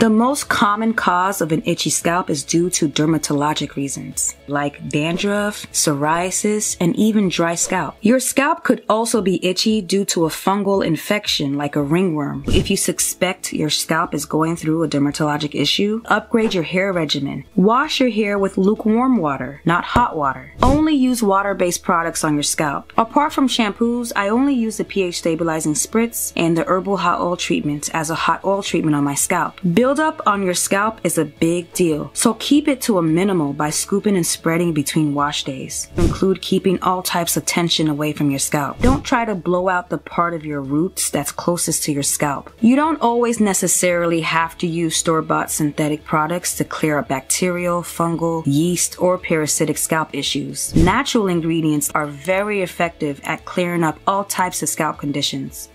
The most common cause of an itchy scalp is due to dermatologic reasons, like dandruff, psoriasis, and even dry scalp. Your scalp could also be itchy due to a fungal infection like a ringworm. If you suspect your scalp is going through a dermatologic issue, upgrade your hair regimen. Wash your hair with lukewarm water, not hot water. Only use water-based products on your scalp. Apart from shampoos, I only use the pH stabilizing spritz and the herbal hot oil treatment as a hot oil treatment on my scalp. Buildup on your scalp is a big deal, so keep it to a minimal by scooping and spreading between wash days. Include keeping all types of tension away from your scalp. Don't try to blow out the part of your roots that's closest to your scalp. You don't always necessarily have to use store-bought synthetic products to clear up bacterial, fungal, yeast, or parasitic scalp issues. Natural ingredients are very effective at clearing up all types of scalp conditions.